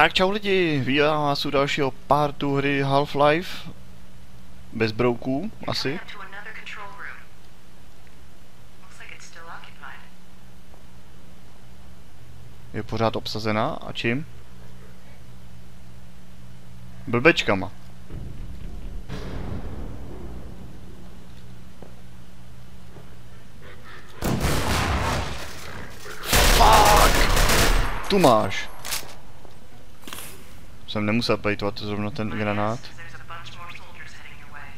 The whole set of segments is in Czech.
Tak čau lidi, vítám vás u dalšího partu hry Half-Life. Bez brouků, asi. Je pořád obsazená. A čím? Blbečkama. Fuck! Tu máš. Jsem nemusel plejtovat zrovna ten granát. Bunch more soldiers heading your way.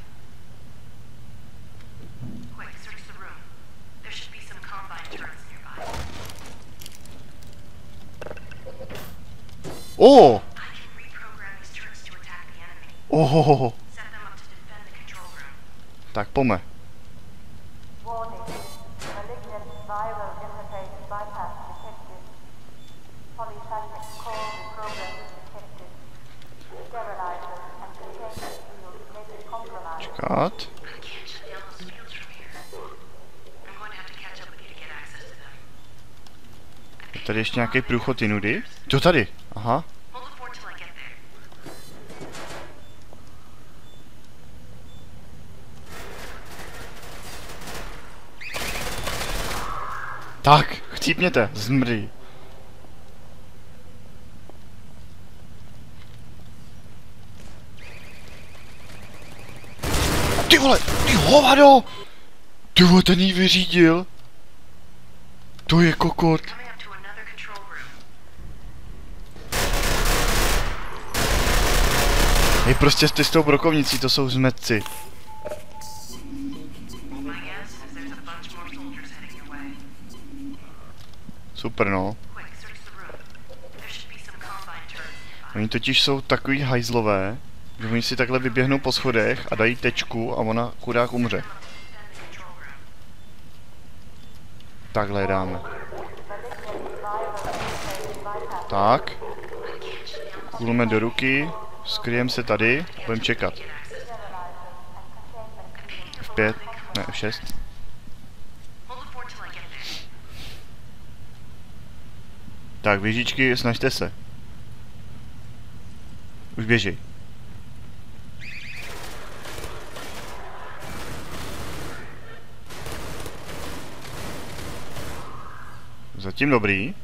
Quick, search the room. There should be some combine turrets nearby. Oh! I can reprogram these turrets to attack the enemy. Oh! Set them up to defend the control room. Tak pome. Warning. Malignant viral interface bypass detected. Polyphasic core reprogram detected. Sterilizer and containment field may be compromised. Čekat. I can't shut down those fields from here. I'm going to have to catch up with you to get access to them. Je tady ještě nějaký průchod jinudy? To tady. Aha. Tak, chcípněte, zmrdy. Ty vole, ty hovado! Ty vole, ten jí vyřídil. To je kokot. Je prostě ty s tou brokovnicí, to jsou zmetci. Super no. Oni totiž jsou takový hajzlové, že oni si takhle vyběhnou po schodech a dají tečku a ona chudák umře. Takhle dáme. Tak. Kulme do ruky, skryjem se tady, budeme čekat. Containment F5, ne F6. Hold the fort till I get there. Tak, věžičky, snažte se. Už běží. Zatím dobrý.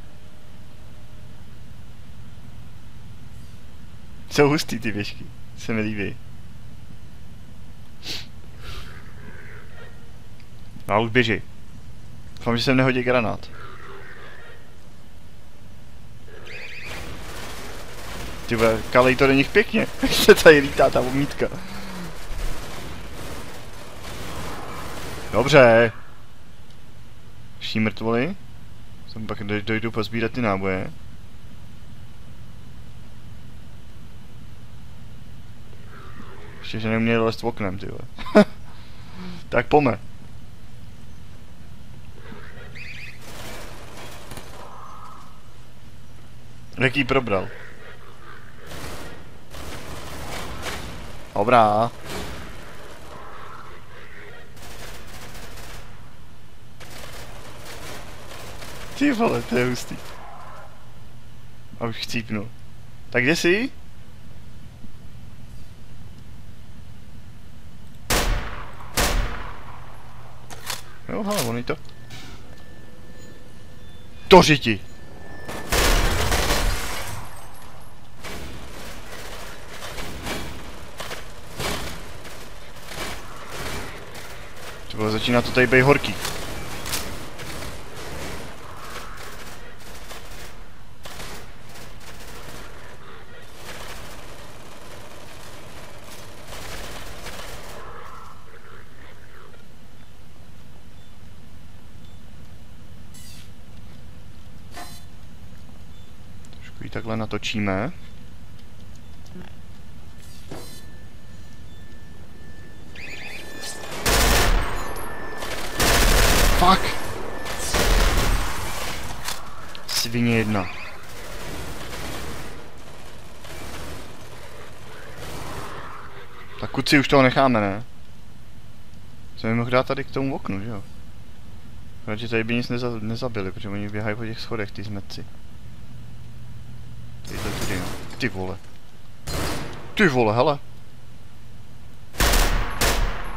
Jsou hustý ty věžky. Se mi líbí. No a už běží. Doufám, že sem nehodí granát. Ty vole, kalej to do nich pěkně. Jak se tady lítá ta omítka. Dobře. Všichni mrtvoli. Jsem pak doj- dojdu pozbírat ty náboje. Ještě, že neuměli lézt oknem, ty vole. tak pome. Jaký probral? Dobrá. Ty vole, to je hustý. A už chcípnu. Tak kde jsi? Jo, hele, on to. To. Ty vole, začíná to tady být horký. Trošku natočíme. Fuck! Svině jedna. Tak kuci už toho necháme, ne? Jsem mohl dát tady k tomu oknu, že jo? Protože tady by nic neza, nezabili, protože oni běhají po těch schodech, ty zmetci. Tady to tudy, no. Ty vole. Ty vole, hele.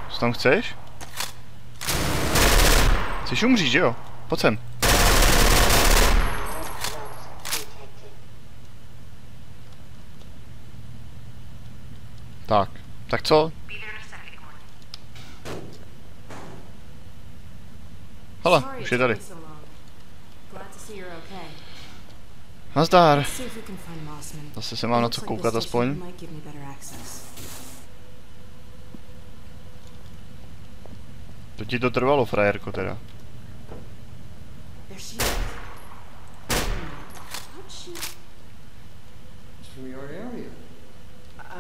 Co tam chceš? Chceš umřít, že jo? Pojď sem. Tak. Tak co? Hele, už je tady. Nazdar. Zase se mám na co koukat aspoň. To ti to trvalo, frajerko teda. Hmm.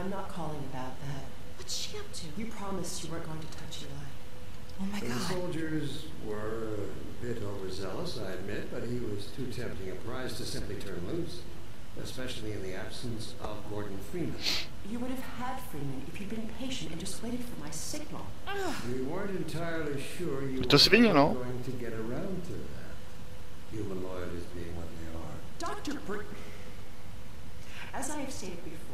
I'm not calling about that. What's she up to? You promised you weren't going to touch Eli. Oh my The god. soldiers were a bit overzealous, I admit, but he was too tempting a prize to simply turn loose, especially in the absence of Gordon Freeman. You would have had Freeman if you'd been patient and just waited for my signal. Ah. We weren't entirely sure you To svině, were no. going to get around to that. Human loyalties being what they are. Dr. Br... As I have stated before,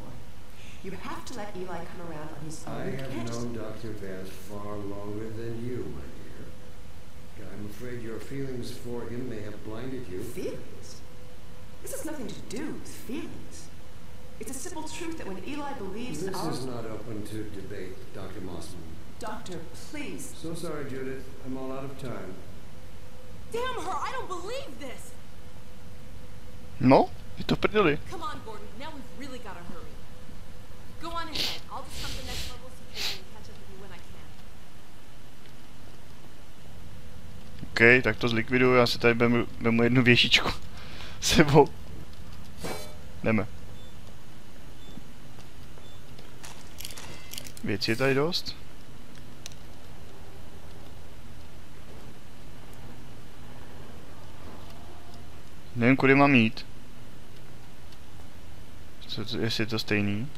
you have to let Eli come around on his own. I have known Dr. Vance far longer than you, my dear. I'm afraid your feelings for him may have blinded you. Feelings? This has nothing to do with feelings. It's a simple truth that when Eli believes This in our... is not open to debate, Dr. Mossman. Doctor, please. So sorry, Judith. I'm all out of time. Damn her! I don't believe this! No, je to v prdeli. Come on, Gordon. Now we've really gotta hurry. Go on ahead. I'll to next level catch up with you when I can. OK, tak to zlikviduju, já si tady vemu, jednu věžičku sebou. Jdeme. Věcí je tady dost. Nevím, kudy mám jít. Co, jestli je to stejný.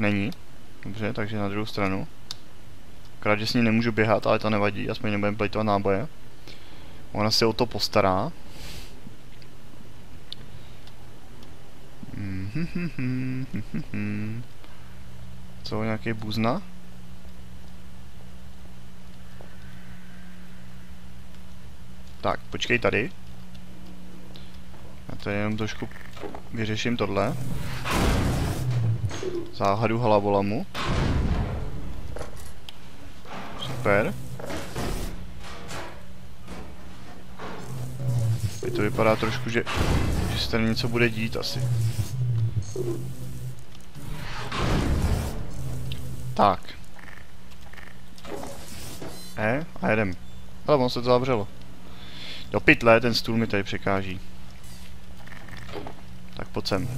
Není. Dobře, takže na druhou stranu. Akorát, že s ní nemůžu běhat, ale to nevadí, aspoň nebudeme plejtovat náboje. Ona se o to postará. Co, nějaký buzna? Tak, počkej tady. Já tady jenom trošku vyřeším tohle. Záhadu hlavolamu. Super. Teď to vypadá trošku, že, že se tady něco bude dít asi. Tak. E, a jedem. Ale ono se to zavřelo. Do pytle, ten stůl mi tady překáží. Tak pojď sem.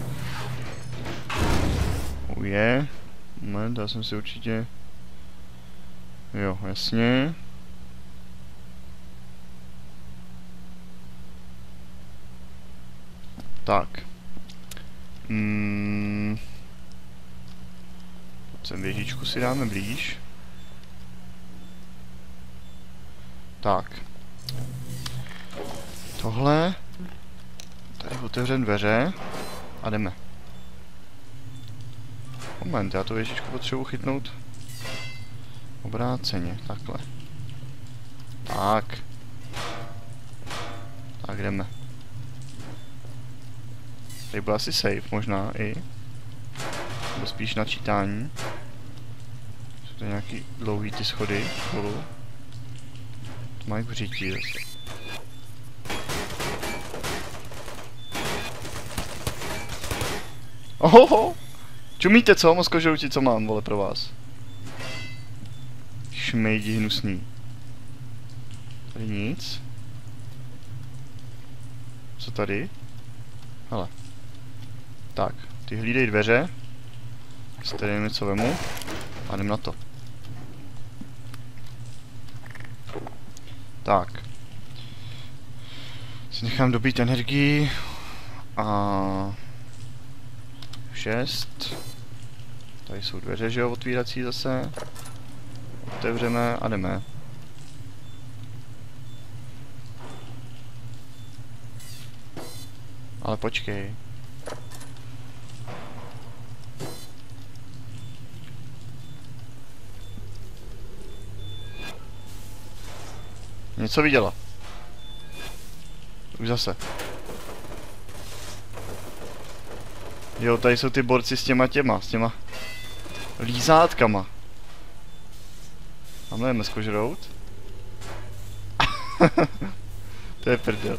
Je. Moment, já jsem si určitě... Jo, jasně. Tak. Mm. Sem věžičku si dáme blíž. Tak. Tohle. Tady otevřem dveře. A jdeme. Moment, já tu věžičku potřebuji chytnout obráceně, takhle. Tak. Tak jdeme. Tady byl asi safe možná i. Nebo spíš načítání. Jsou to nějaký dlouhý ty schody spolu. To mají vřítí zase. Ohoho! Čumíte co, mozkožrouti, co mám, vole, pro vás? Šmejdi hnusný. Tady nic. Co tady? Hele. Tak, ty hlídej dveře. Si tady něco vemu. A jdem na to. Tak. Si nechám dobít energii. A... 6. Tady jsou dveře, že jo, otvírací zase. Otevřeme a jdeme. Ale počkej. Něco viděla. Už zase. Jo, tady jsou ty borci s těma těma, s těma lízátkama. Tamhle jdeme skožrout. to je prdel.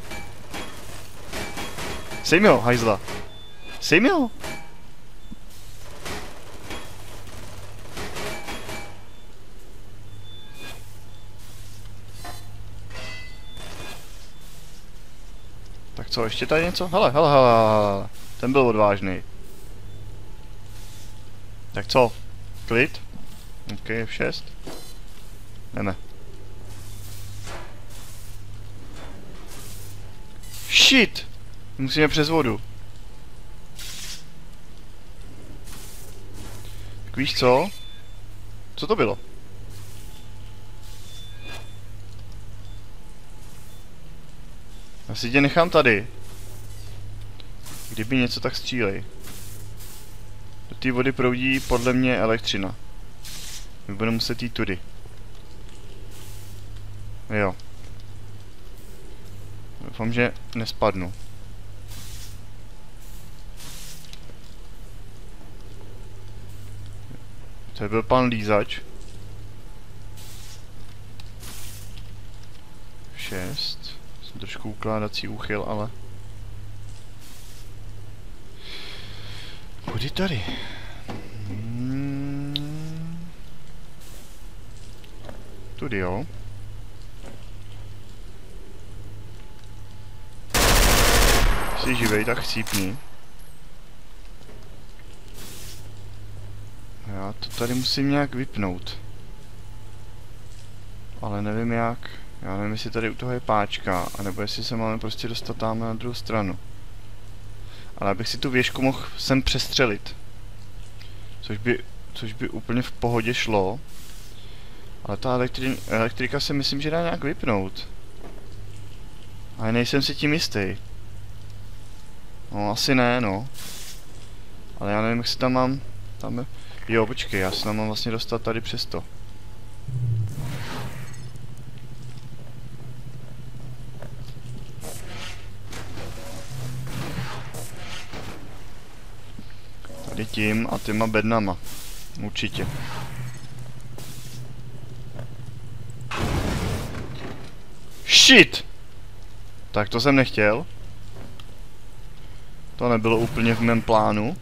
Sej mi ho, hajzla. Sej mi ho. Tak co, ještě tady něco? Hele, hele, hele. Ten byl odvážný. Tak co? Klid? OK, F6. Jdeme. Shit! Musíme přes vodu. Tak víš co? Co to bylo? Já si tě nechám tady. Kdyby něco, tak střílej. Té vody proudí podle mě elektřina. My budeme muset jít tudy. Jo. Doufám, že nespadnu. To byl pan lízač. Šest. Jsem trošku ukládací úchyl, ale... Kudy tady? Hmm. Tudy jo. Jsi živej, tak chcípni. Já to tady musím nějak vypnout. Ale nevím jak. Já nevím, jestli tady u toho je páčka, anebo jestli se máme prostě dostat tam na druhou stranu. Ale abych si tu věžku mohl sem přestřelit. Což by, což by úplně v pohodě šlo. Ale ta elektri elektrika se myslím, že dá nějak vypnout. Ale nejsem si tím jistý. No asi ne, no. Ale já nevím, jak si tam mám... Tam. Jo, počkej, já se tam mám vlastně dostat tady přesto. Tady tím a těma bednama. Určitě. Shit! Tak to jsem nechtěl. To nebylo úplně v mém plánu.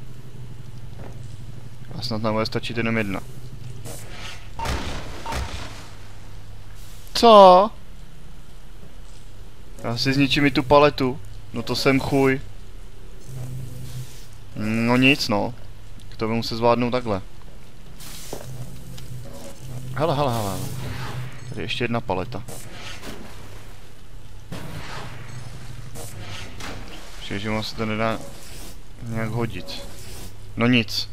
A snad nám bude stačit jenom jedna. Co? Já si zničím i tu paletu. No to jsem chuj. No nic no. To by muset zvládnout takhle. Hele, hele, hele. Tady ještě jedna paleta. že on se to nedá nějak hodit. No nic.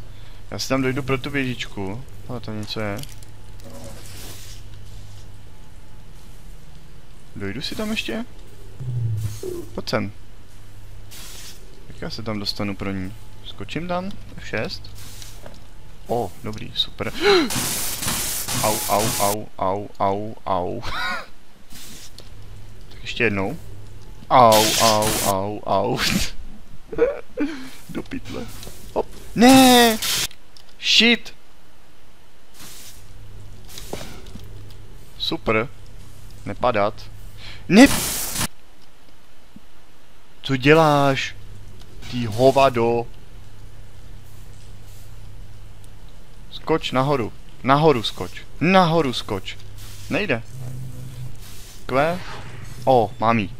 Já si tam dojdu pro tu věžičku. Ale tam něco je. Dojdu si tam ještě? Pojď sem. Jak já se tam dostanu pro ní? Skočím tam? F6? O, dobrý, super. Au, au, au, au, au, au. tak ještě jednou. Au, au, au, au. Do pytle. Hop. Ne! Shit! Super. Nepadat. Ne! Co děláš? Ty hovado. Skoč nahoru. Nahoru skoč. Nahoru skoč. Nejde. Kve. O, mám jí.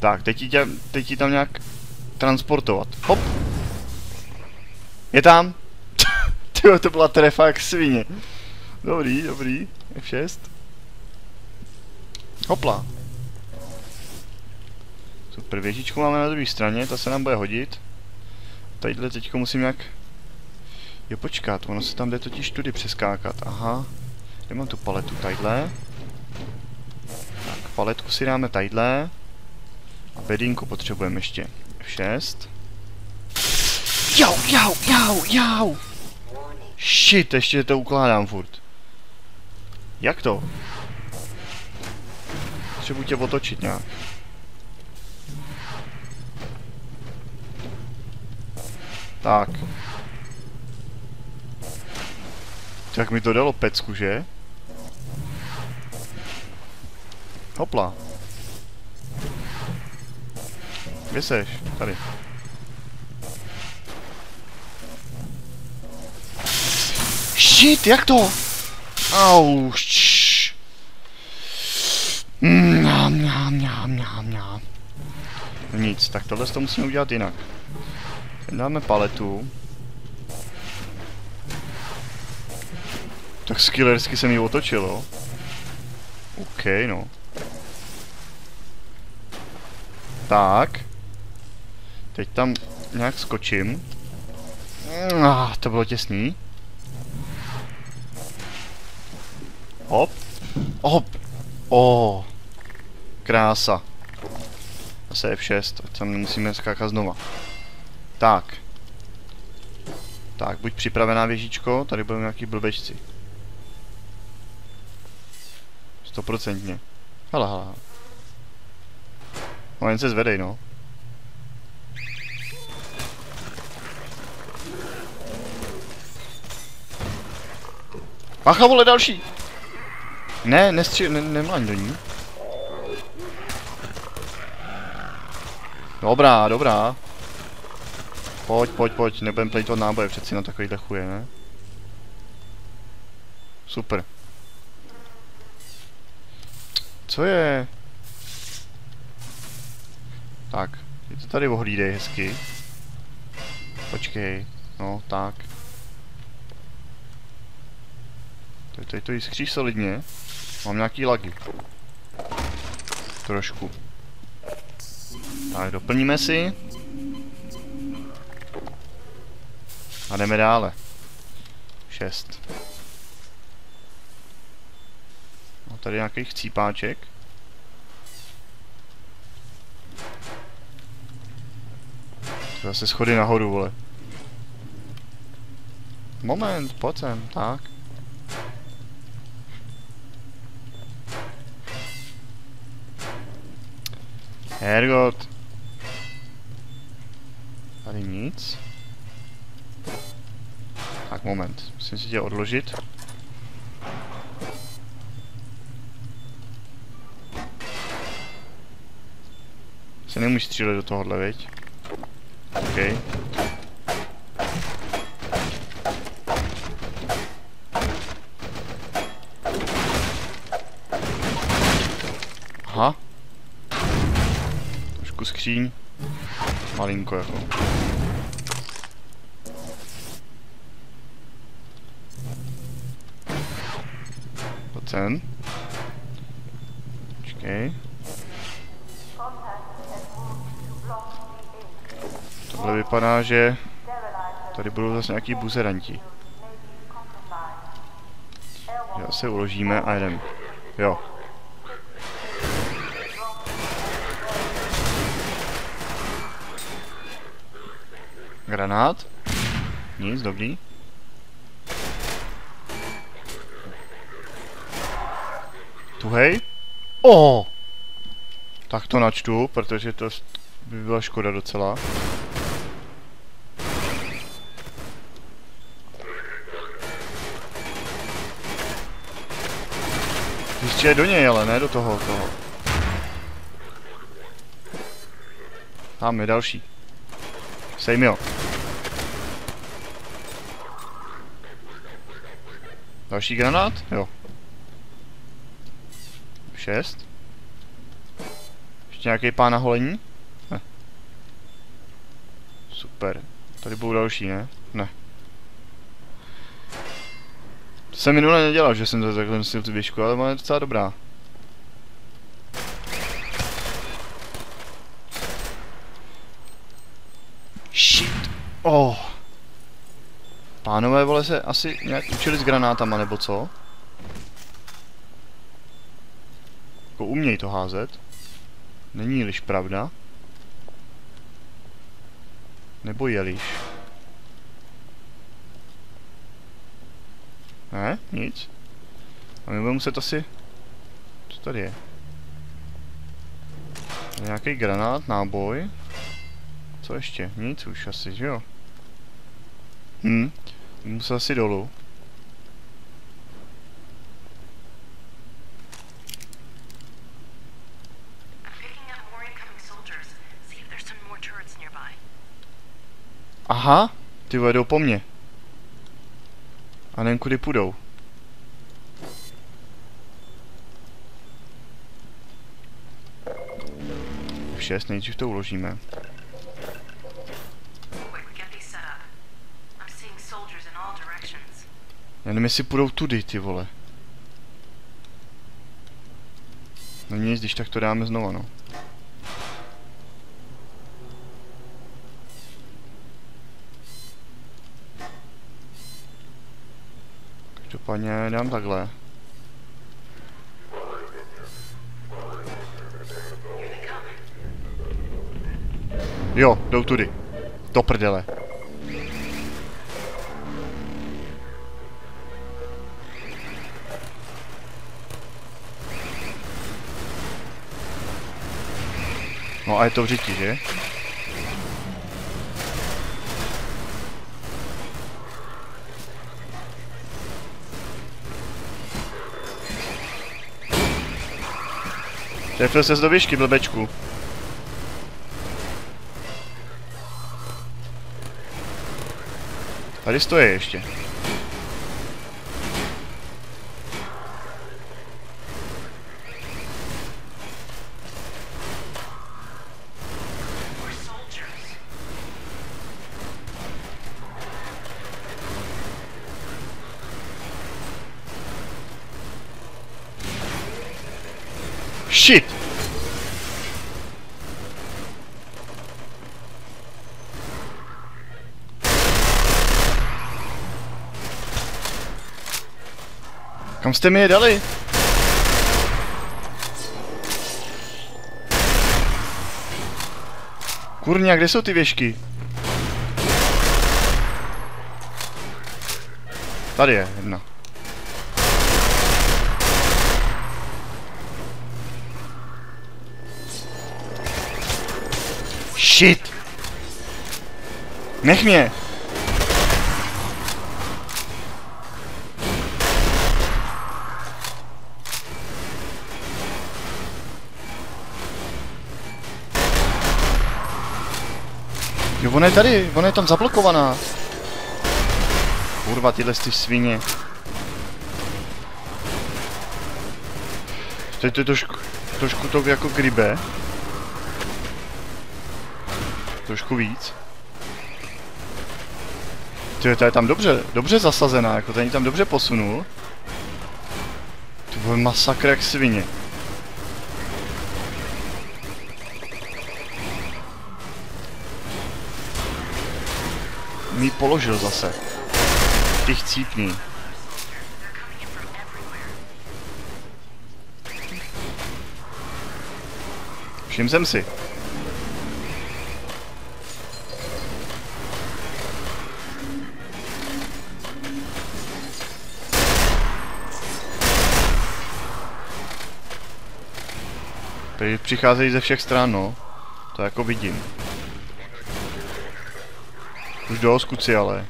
Tak, teď ji, tě, teď ji tam nějak transportovat. Hop. Je tam. Tyjo, to byla trefa jak svině. Dobrý, dobrý. F6. Hopla. Super, věžičku máme na druhé straně, ta se nám bude hodit. Tadyhle teďko musím nějak... Jo, počkat, ono se tam jde totiž tudy přeskákat, aha. Kde mám tu paletu, tadyhle. Tak, paletku si dáme tadyhle. A bedínku potřebujeme ještě. F6. Jau, jau, jau, jau! Shit, ještě to ukládám furt. Jak to? Potřebuji tě otočit nějak. Tak. Tak mi to dalo pecku, že? Hopla. Kde seš? Tady. Shit, jak to? Au. Mňam, mňam, mňam, mňam, mňam. No nic, tak tohle to musíme udělat jinak. Dáme paletu. Tak skillersky se mi otočilo. OK, no. Tak. Teď tam nějak skočím. Ah, to bylo těsný. Hop. Hop. O. Krása. Zase F6, ať tam nemusíme skákat znova. Tak. Tak, buď připravená věžičko, tady budou nějaký blbečci. Stoprocentně. Hele, hele. No jen se zvedej, no. Bacha, vole, další! Ne, nestři... Ne, nemlaň do ní. Dobrá, dobrá. Pojď, pojď, pojď, nebudem plejtovat náboje přeci na takovýhle chuje, ne? Super. Co je? Tak, ty to tady ohlídej hezky. Počkej, no, tak. Tady, tady to jiskří solidně. Mám nějaký lagy. Trošku. Tak, doplníme si. A jdeme dále. 6. A tady nějaký chcípáček. Zase schody nahoru, vole. Moment, pojď sem, tak. Hergot. Tady nic. Tak moment, musím si tě odložit. Se nemůžeš střílet do tohohle, viď? OK. Aha. Trošku skříň. Malinko jako. Pojď sem. Počkej. Tohle vypadá, že tady budou zase nějaký buzeranti. Já se uložíme a jdem. Jo. Granát. Nic, dobrý. Tuhej. O! Tak to načtu, protože to by byla škoda docela. Ještě do něj, ale ne do toho, toho. Tam je další. Sejm jo. Další granát? Jo. Šest. Ještě nějaký pán na holení? Ne. Super. Tady budou další, ne? Ne. Jsem minule nedělal, že jsem to takhle nosil tu běžku, ale ona je docela dobrá. Shit! Oh! Pánové vole se asi nějak učili s granátama, nebo co? Jako uměj to házet. Není liš pravda. Nebo je liš. Ne? Nic? A my budeme muset asi... Co tady je? Nějaký granát, náboj. Co ještě? Nic už asi, že jo? Hm. Musel asi dolů. Aha, ty vole, jdou po mně. A nevím, kudy půjdou. F6, nejdřív to uložíme. Já nevím, jestli půjdou tudy, ty vole. No nic, když tak to dáme znova, no. Každopádně dám takhle. Jo, jdou tudy. Do prdele. No a je to v že? Trefil ses do výšky, blbečku. Tady stojí ještě. Shit! Kam jste mi je dali? Kurňa, kde jsou ty věžky? Tady je jedna. Shit! Nech mě! Jo, ona je tady, ona je tam zablokovaná. Kurva, tyhle ty svině. Teď to je trošku, trošku to jako gribe. Trošku víc. Ty, to je tam dobře, dobře zasazená, jako ten tam dobře posunul. To byl masakr jak svině. Mi položil zase. Ty chcípný. Všim jsem si. Tady přicházejí ze všech stran, no. To jako vidím. Už dost kuci, ale.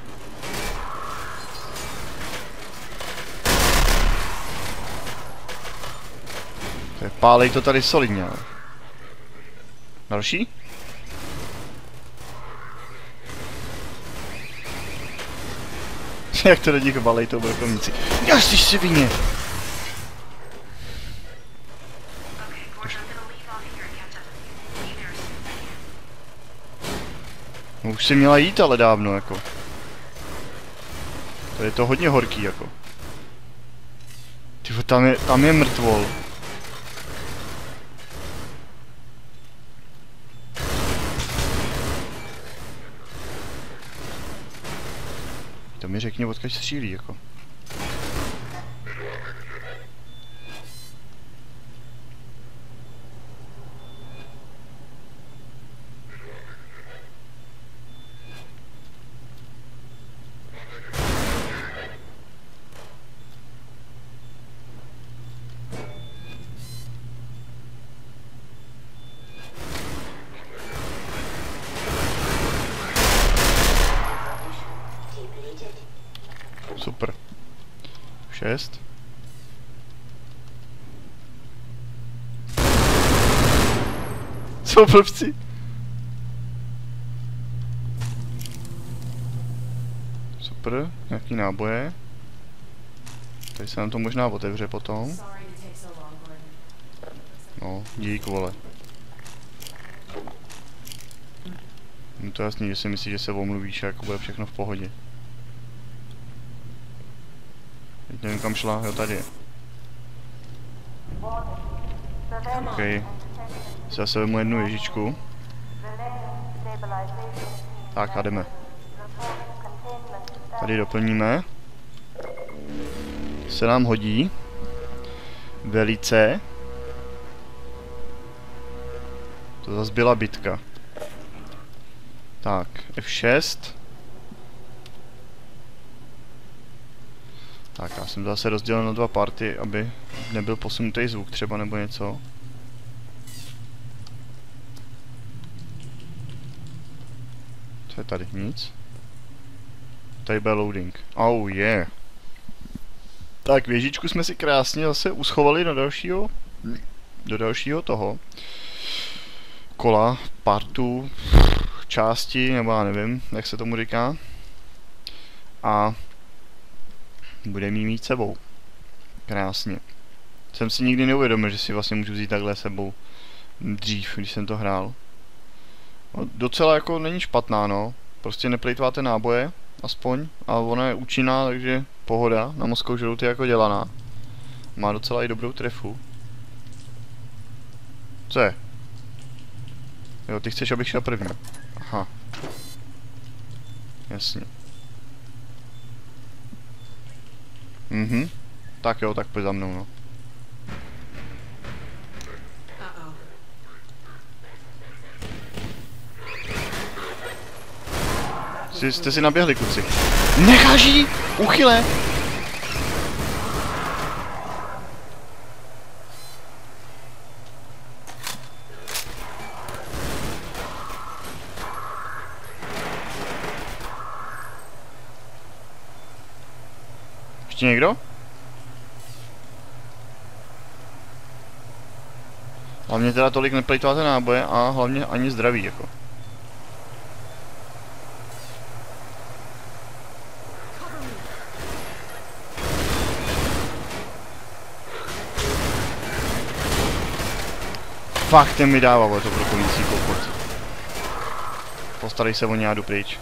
Pálej to tady solidně, ale. Další? Jak to do nich balej to brkovníci. Já jsi si vině! Okay, Gordon, I'm gonna leave off here and catch up with you. Be there soon. No už si měla jít ale dávno, jako. To je to hodně horký, jako. Ty vole, tam je, tam je mrtvol. To mi řekni, odkud střílí, jako. F6. Co blbci? Super, nějaký náboje. Tady se nám to možná otevře potom. No, dík vole. No to jasný, že si myslíš, že se omluvíš a jako bude všechno v pohodě. Teď nevím kam šla, jo tady je. Warning. Si zase vemu jednu ježičku. Tak a jdeme. Tady doplníme. Se nám hodí. Velice. To zase byla bitka. Tak, F6. Tak, já jsem zase rozdělil na dva party, aby nebyl posunutý zvuk třeba nebo něco. Je tady? Nic. Tady bude loading. Oh yeah. Tak věžičku jsme si krásně zase uschovali do dalšího, do dalšího toho kola, partu, části, nebo já nevím, jak se tomu říká. A budeme jí mít sebou. Krásně. Jsem si nikdy neuvědomil, že si vlastně můžu vzít takhle sebou dřív, když jsem to hrál. No, docela jako není špatná, no. Prostě neplejtváte náboje, aspoň. A ona je účinná, takže pohoda. Na mozkou žluty jako dělaná. Má docela i dobrou trefu. Co je? Jo, ty chceš, abych šel první. Aha. Jasně. Mhm. Tak jo, tak pojď za mnou, no. Jsi, jste si naběhli, kluci. Necháš! Uchyle! Ještě někdo? Hlavně teda tolik neplejtváte náboje a hlavně ani zdraví, jako. Fakt, ten mi dává, vole, to brokovnící kokot. Postarej se o ně, já jdu pryč.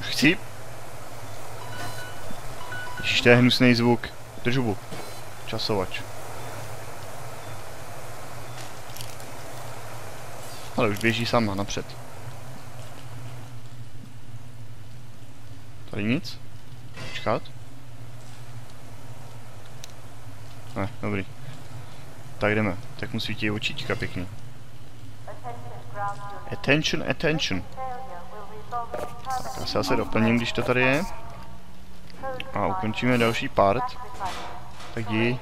Chci? Ježiš, to je hnusný zvuk. Drž hubu. Časovač. Ale už běží sama napřed. Tady nic? Počkat. Ne, dobrý. Tak jdeme. Tak mu svítí očička pěkně. Attention. Attention, in Já se zase doplním, když to tady je. A ukončíme další part. Tak jdi.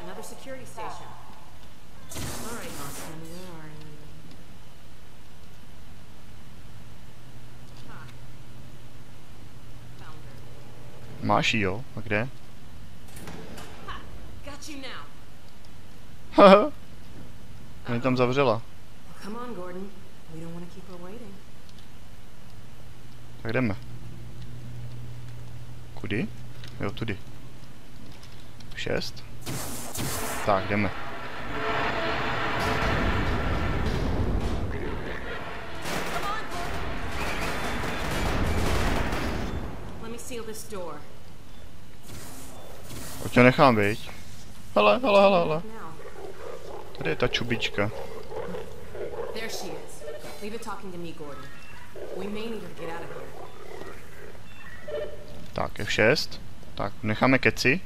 Máš jí, jo? A kde? Haha. Mě tam zavřela. Tak jdeme. Kudy? Jo, tudy. Šest. Tak, jdeme. Ať tě nechám, viď? Hele, hele, hele, hele. Tady je ta čubička. There she is. Leave it talking to me, Gordon. We may need her to get out of here. Tak, F6. Tak, necháme keci.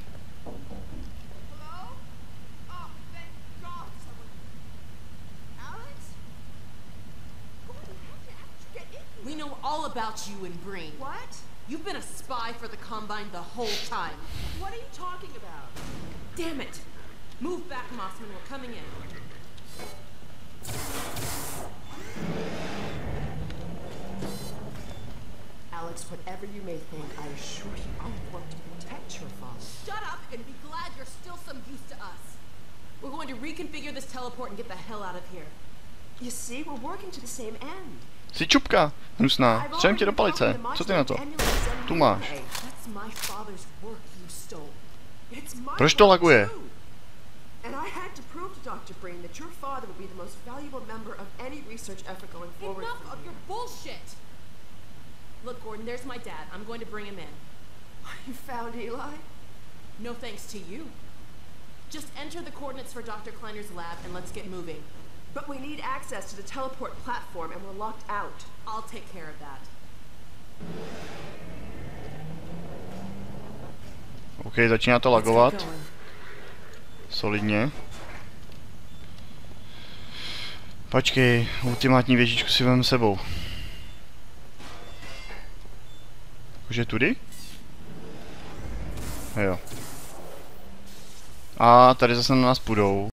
We know all about you and Breen. What? You've been a spy for the Combine the whole time. What are you talking about? Damn it! Move back, Mossman. We're coming in. Alex, whatever you may think, I assure you I'm going to protect your father. Shut up and be glad you're still some use to us. We're going to reconfigure this teleport and get the hell out of here. You see, we're working to the same end. Jsi čupka, hnusná. Střelím tě do palice. Co ty na to? Tu máš. That's my father's work you stole. It's my Proč to work laguje? And I had to prove to Dr. Breen that your father would be the most valuable member of any research effort going forward. Enough of your bullshit! Look, Gordon, there's my dad. I'm going to bring him in. You found Eli? No thanks to you. Just enter the coordinates for Dr. Kleiner's lab and let's get moving. But we need access to the teleport platform and we're locked out. I'll take care of that. OK, začíná to lagovat. Solidně. Počkej, ultimátní věžičku si vem sebou. Jakože tudy? Jo. A tady zase na nás půjdou.